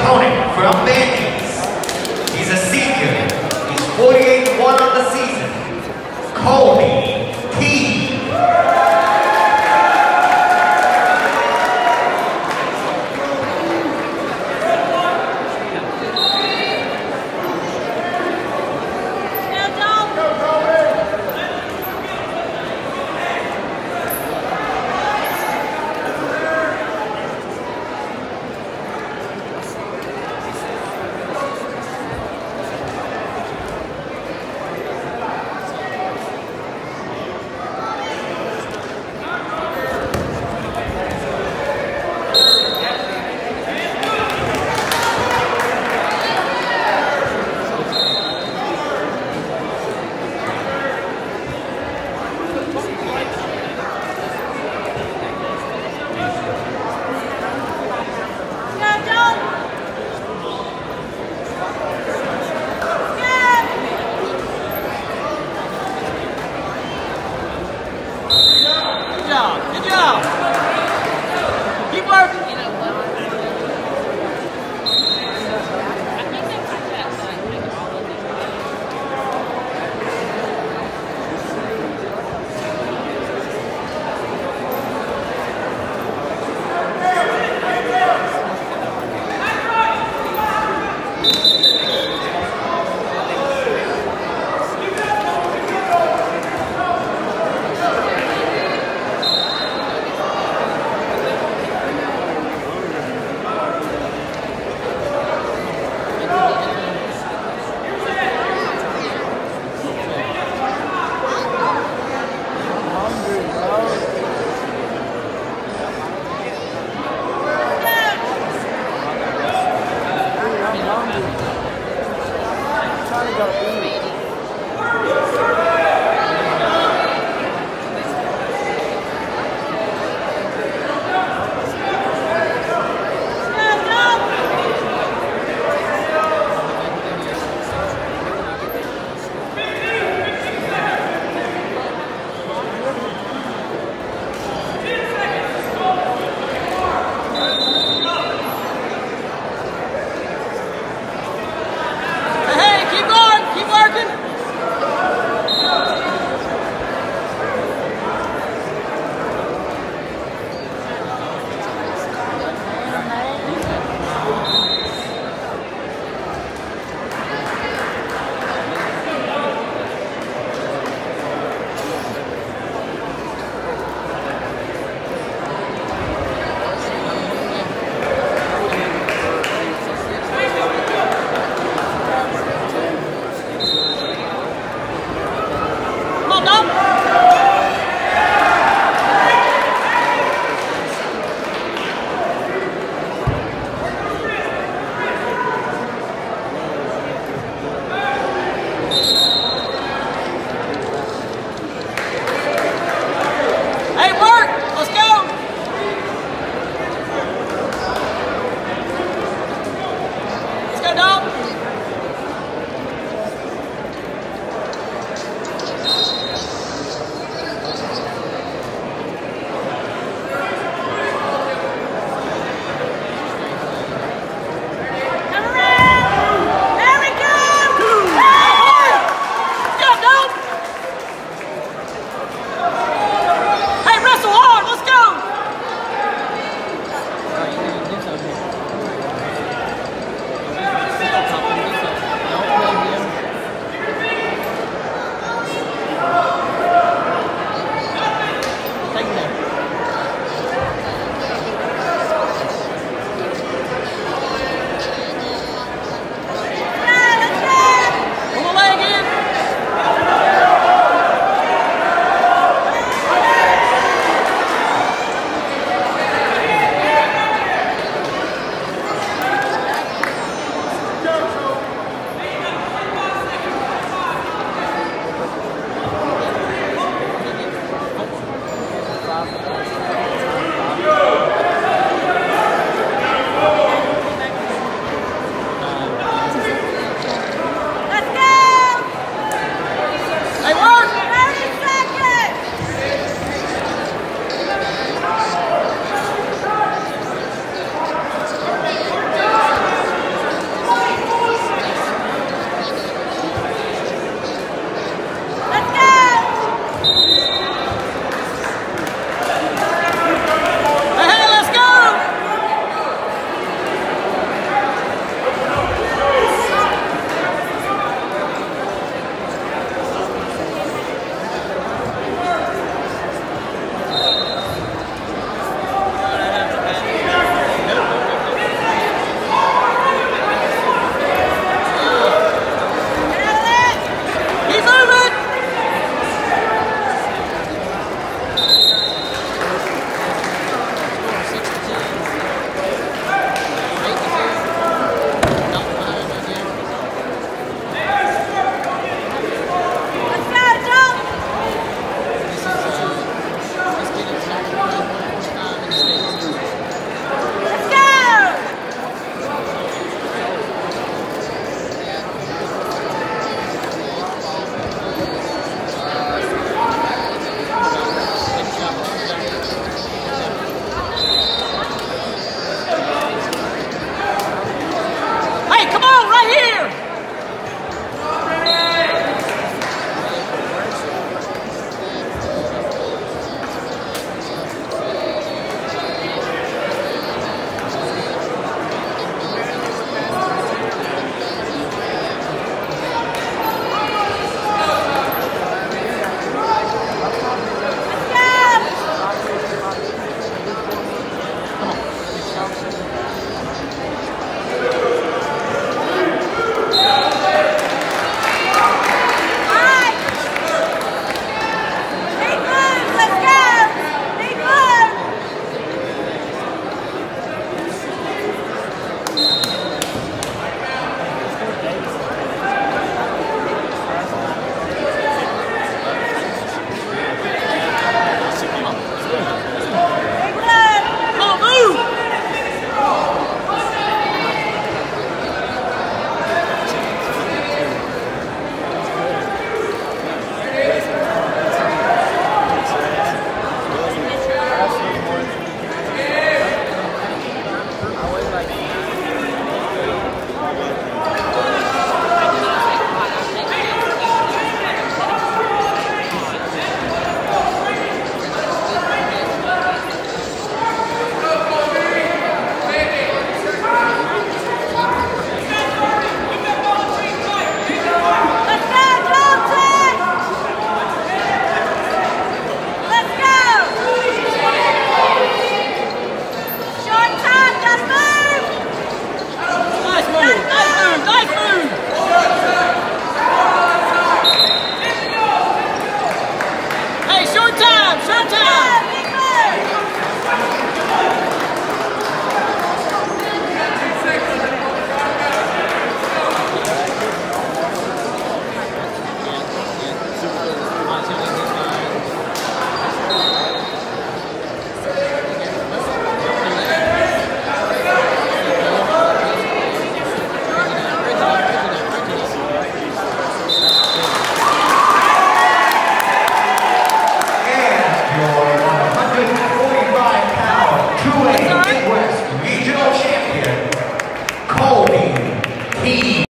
opponent from Band-Aids.